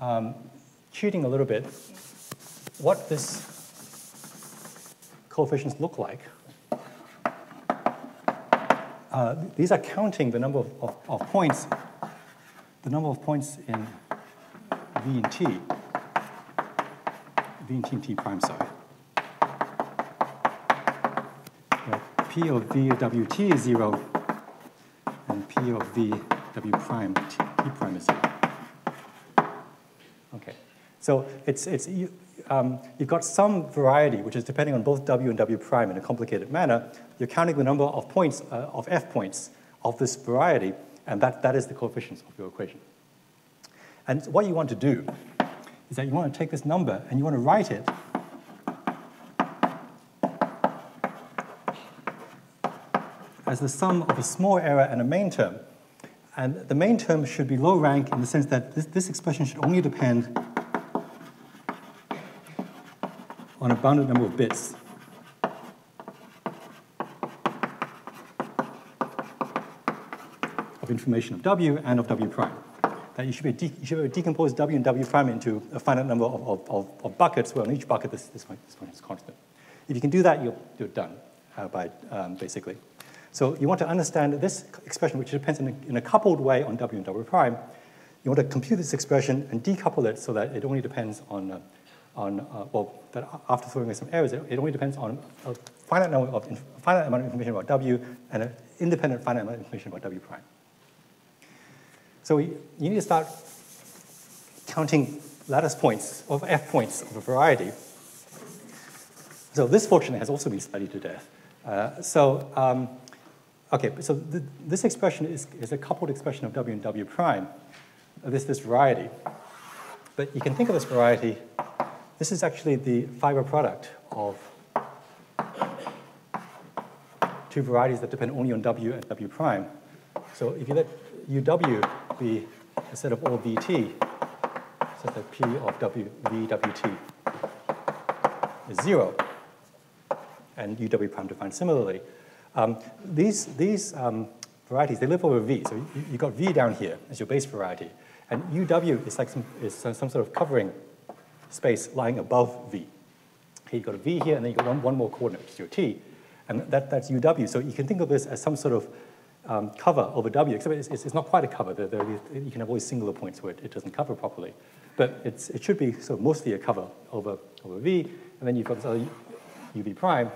Um, cheating a little bit, what this coefficients look like uh, these are counting the number of, of, of, points, the number of points in V and T, V and T and T prime, sorry. P of V of WT is zero, and P of V W prime T, T prime is zero. So it's, it's, um, you've got some variety, which is depending on both W and W prime in a complicated manner. You're counting the number of points, uh, of F points of this variety, and that, that is the coefficients of your equation. And what you want to do is that you want to take this number and you want to write it as the sum of a small error and a main term. And the main term should be low rank in the sense that this, this expression should only depend on a bounded number of bits. of information of W and of W prime. That you should be, you should be decompose W and W prime into a finite number of, of, of, of buckets, where on each bucket this, this, one, this is constant. If you can do that, you're, you're done, uh, by, um, basically. So you want to understand this expression, which depends in a, in a coupled way on W and W prime. You want to compute this expression and decouple it so that it only depends on, uh, on uh, well, that after throwing away some errors, it, it only depends on a finite, number of, finite amount of information about W and an independent finite amount of information about W prime. So we, you need to start counting lattice points of f points of a variety. So this fortunately has also been studied to death. Uh, so, um, okay, so th this expression is, is a coupled expression of w and w prime, this, this variety. But you can think of this variety, this is actually the fiber product of two varieties that depend only on w and w prime. So if you let uw be a set of all vt, such that p of w, v wt is zero, and uw prime defined similarly. Um, these these um, varieties, they live over v. So you, you got v down here as your base variety. And uw is like some, is some sort of covering space lying above v. Here you've got a v here, and then you've got one, one more coordinate, which is your t. And that, that's uw. So you can think of this as some sort of um, cover over W, except it's, it's, not quite a cover. There, there, you can have always singular points where it, it, doesn't cover properly. But it should be sort of mostly a cover over, over V, and then you've got this other UV prime,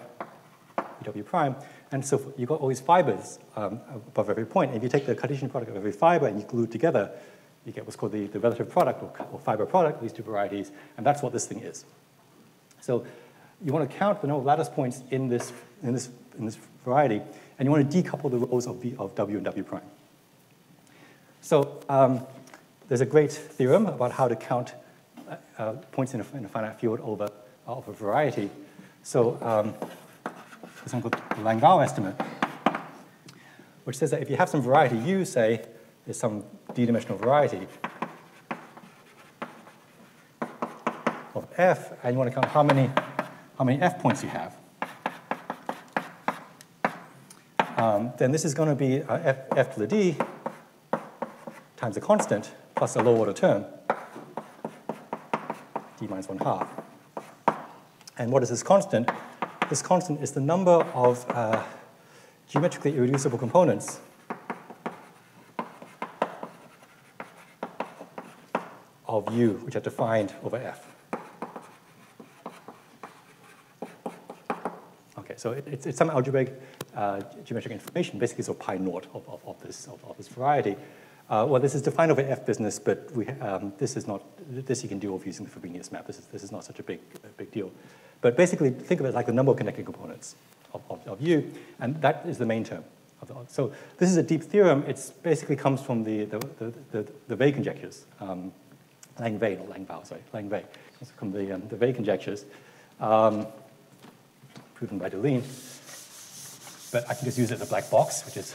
UW prime, and so you've got all these fibers um, above every point. And if you take the Cartesian product of every fiber and you glue it together, you get what's called the, the relative product or, or fiber product of these two varieties, and that's what this thing is. So you want to count the number of lattice points in this, in this, in this variety, and you want to decouple the rows of, v, of W and W prime. So um, there's a great theorem about how to count uh, uh, points in a, in a, finite field over of a variety. So um, there's something called the Langau estimate, which says that if you have some variety U, say, there's some d-dimensional variety of f, and you want to count how many, how many f points you have. um, then this is going to be uh, f, f to the d times a constant plus a low order term, d minus 1 half. And what is this constant? This constant is the number of uh, geometrically irreducible components of u, which are defined over f. Okay, so it, it's, it's some algebraic uh, geometric information, basically so pi naught of, of, of this, of, of, this variety. Uh, well, this is defined over F business, but we, um, this is not, this you can deal with using the Frobenius map. This is, this is not such a big, a big deal. But basically, think of it like the number of connected components of, of, of U, and that is the main term. The, so this is a deep theorem. It basically comes from the, the, the, the, the Weil conjectures, um, Lang-Weil, not Lang-Bao, sorry, comes from the, um, the Weil conjectures, um, proven by Deligne but I can just use it in a black box, which is,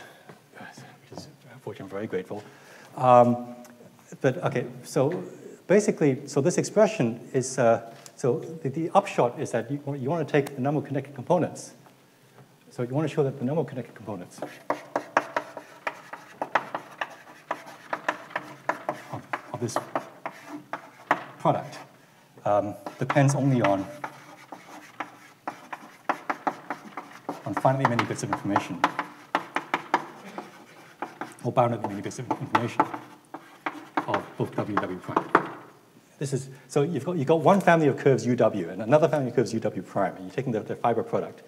which is unfortunately, I'm very grateful. Um, but okay, so basically, so this expression is, uh, so the, the, upshot is that you, you want to take the number of connected components. So you want to show that the number of connected components of this product um, depends only on on finitely many bits of information, or boundedly many bits of information of both W and W prime. This is, so you've got, you've got one family of curves UW and another family of curves UW prime, and you're taking the, the fiber product.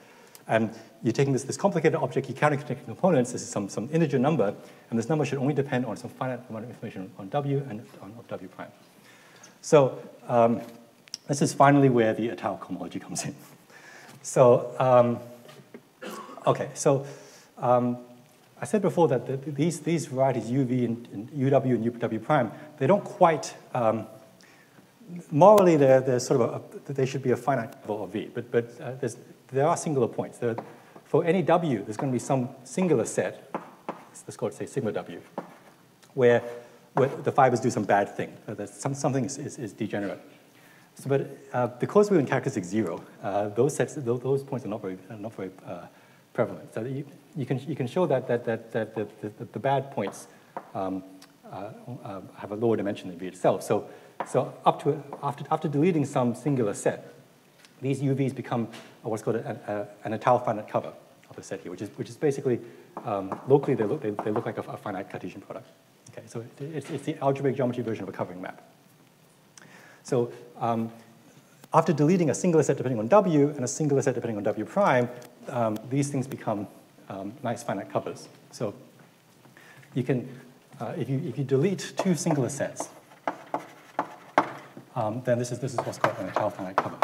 And you're taking this, this complicated object, you're counting connected components, this is some, some integer number, and this number should only depend on some finite amount of information on W and on of W prime. So um, this is finally where the Étale cohomology comes in. So um, Okay, so um, I said before that the, these, these varieties, UV and, and, UW and UW prime, they don't quite, um, morally they're, they're sort of, a, they should be a finite level of V, but, but uh, there are singular points. There, for any W, there's going to be some singular set, let's call it, say, sigma W, where the fibers do some bad thing, uh, some, something is, is, is degenerate. So, but uh, because we're in characteristic zero, uh, those sets, those, those, points are not very, are not very uh, prevalent. So you, you, can, you can show that, that, that, that the, the, the bad points um, uh, uh, have a lower dimension than V itself. So, so up to, after, after deleting some singular set, these UVs become what's called an étale finite cover of the set here, which is, which is basically, um, locally they look, they, they look like a, a, finite Cartesian product. Okay, so it's, it's the algebraic geometry version of a covering map. So um, after deleting a singular set depending on W and a singular set depending on W prime, um, these things become um, nice finite covers. So you can, uh, if, you, if you delete two singular sets, um, then this is, this is what's called an étale finite cover.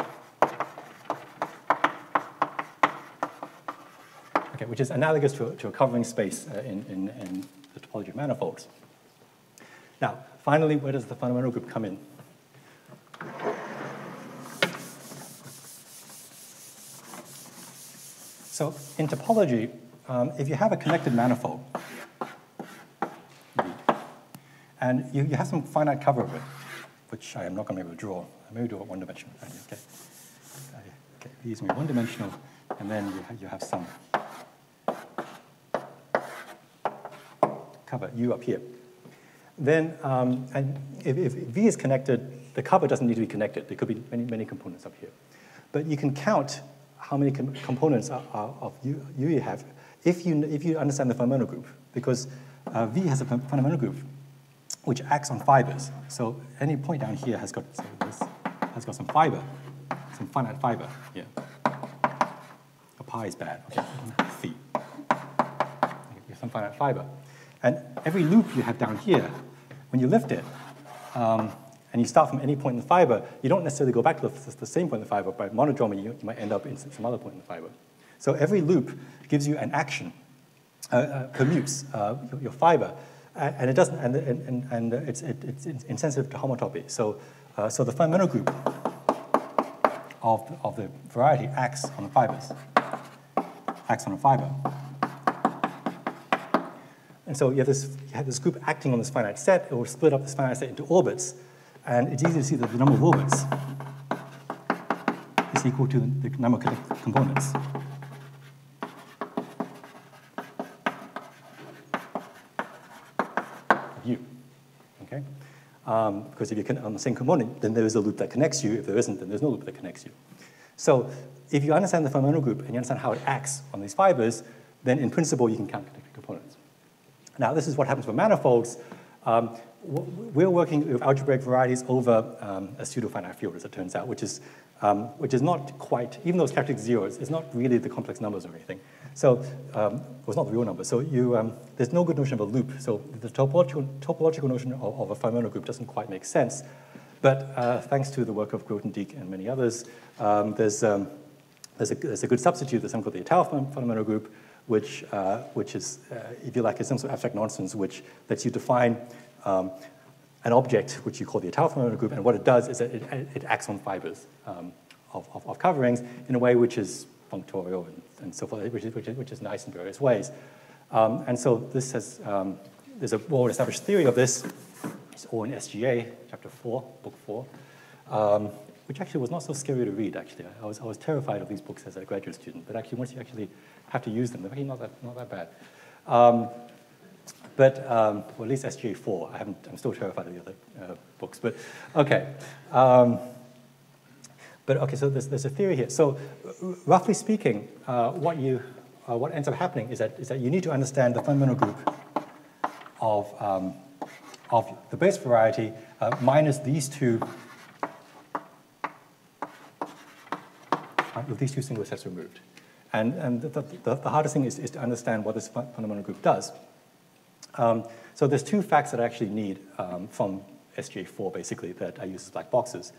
Okay, which is analogous to a, to a covering space uh, in, in, in the topology of manifolds. Now, finally, where does the fundamental group come in? So in topology, um, if you have a connected manifold, and you, you have some finite cover of it, which I am not going to be able to draw. I may do it one dimensional. Okay. Okay, these are one dimensional, and then you have, you have some cover U up here. Then, um, and if, if V is connected, the cover doesn't need to be connected. There could be many, many components up here. But you can count how many com components are, are of U, U you have if you, if you understand the fundamental group, because uh, V has a fundamental group which acts on fibers. So any point down here has got, this has got some fiber, some finite fiber here. A pi is bad, okay, phi. Okay, some finite fiber. And every loop you have down here, when you lift it, um, and you start from any point in the fiber, you don't necessarily go back to the, the same point in the fiber. By monodromy, you, you, might end up in some other point in the fiber. So every loop gives you an action, uh, uh, commutes uh, your, your, fiber, and it doesn't, and, and, and it's, it, it's insensitive to homotopy. So, uh, so the fundamental group of the, of the variety acts on the fibers, acts on a fiber. And so you have, this, you have this group acting on this finite set. It will split up this finite set into orbits. And it's easy to see that the number of orbits is equal to the number of components. U, okay? Um, because if you're on the same component, then there is a loop that connects you. If there isn't, then there's no loop that connects you. So if you understand the fundamental group and you understand how it acts on these fibers, then in principle, you can count connected components. Now, this is what happens for manifolds. Um, we're working with algebraic varieties over um, a pseudo-finite field, as it turns out, which is, um, which is not quite, even though it's characteristic zeros, it's not really the complex numbers or anything. So um, well, it's not the real number. So you, um, there's no good notion of a loop. So the topological, topological notion of, of a fundamental group doesn't quite make sense. But uh, thanks to the work of Grothendieck and many others, um, there's, um, there's, a, there's a good substitute, there's something called the étale fundamental group, which, uh, which is, uh, if you like, a sense of abstract nonsense, which lets you define um, an object which you call the fundamental group, and what it does is that it, it acts on fibers um, of, of, of, coverings in a way which is functorial and, and so forth, which is, which, is, which is nice in various ways. Um, and so this has, um, there's a well-established theory of this. It's all in SGA, chapter four, book four, um, which actually was not so scary to read, actually. I was, I was terrified of these books as a graduate student, but actually once you actually have to use them, they're actually not that, not that bad. Um, but, um, well, at least SGA 4. I haven't, I'm still terrified of the other uh, books, but okay. Um, but okay, so there's, there's a theory here. So roughly speaking, uh, what, you, uh, what ends up happening is that, is that you need to understand the fundamental group of, um, of the base variety uh, minus these two, uh, with these two single sets removed. And, and the, the, the hardest thing is, is to understand what this fundamental group does. Um, so there's two facts that I actually need um, from SGA4, basically, that I use as black boxes.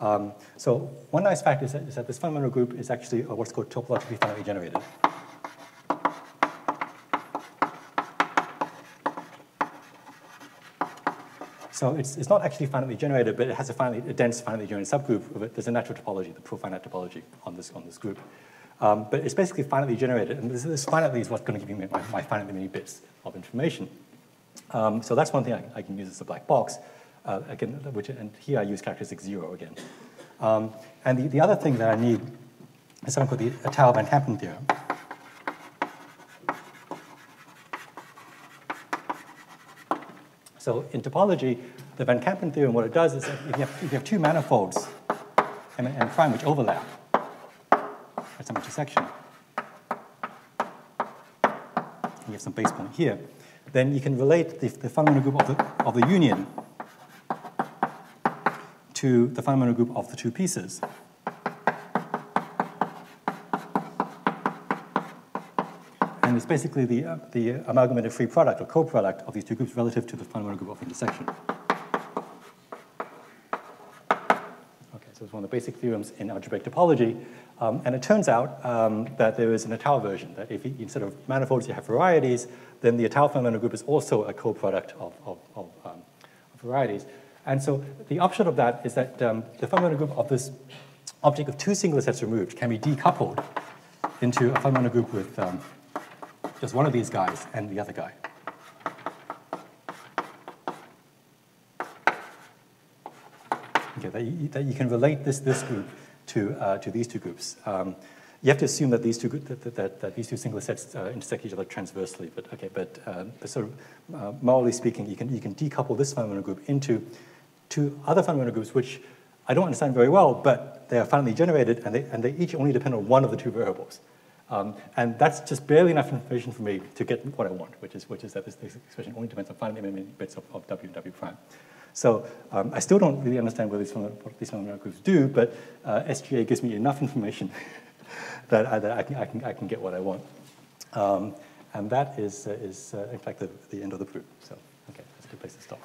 Um, so one nice fact is that, is that, this fundamental group is actually what's called topologically finitely generated. So it's, it's not actually finitely generated, but it has a, a dense finitely generated subgroup of it. There's a natural topology, the profinite topology on this, on this group. Um, but it's basically finitely generated, and this, this finitely is what's going to give me my, my finitely many bits of information. Um, so that's one thing I, I, can use as a black box, uh, again, which, and here I use characteristic zero again. Um, and the, the other thing that I need is something called the Tau Van Kampen theorem. So in topology, the Van Kampen theorem, what it does is if you have, if you have two manifolds, and prime, which overlap at some intersection, you have some base point here, then you can relate the, the fundamental group of the, of the union to the fundamental group of the two pieces. It's basically the, uh, the amalgamated free product or co-product of these two groups relative to the fundamental group of intersection. Okay, so it's one of the basic theorems in algebraic topology. Um, and it turns out um, that there is an Étale version, that if you, instead of manifolds you have varieties, then the Étale fundamental group is also a co-product of, of, of, um, of, varieties. And so the upshot of that is that um, the fundamental group of this object of two singular sets removed can be decoupled into a fundamental group with um, just one of these guys and the other guy. Okay, that you, that you can relate this, this group to, uh, to these two groups. Um, you have to assume that these two, that, that, that these two singular sets uh, intersect each other transversely, but okay, but, uh, but sort of uh, morally speaking, you can, you can decouple this fundamental group into two other fundamental groups, which I don't understand very well, but they are finally generated, and they, and they each only depend on one of the two variables. Um, and that's just barely enough information for me to get what I want, which is, which is that this, this expression only depends on finite many bits of, of W and W prime. So um, I still don't really understand what these, what these fundamental groups do, but uh, SGA gives me enough information that, I, that I, can, I, can, I can get what I want. Um, and that is, uh, is uh, in fact, the, the end of the proof. So, okay, that's a good place to stop.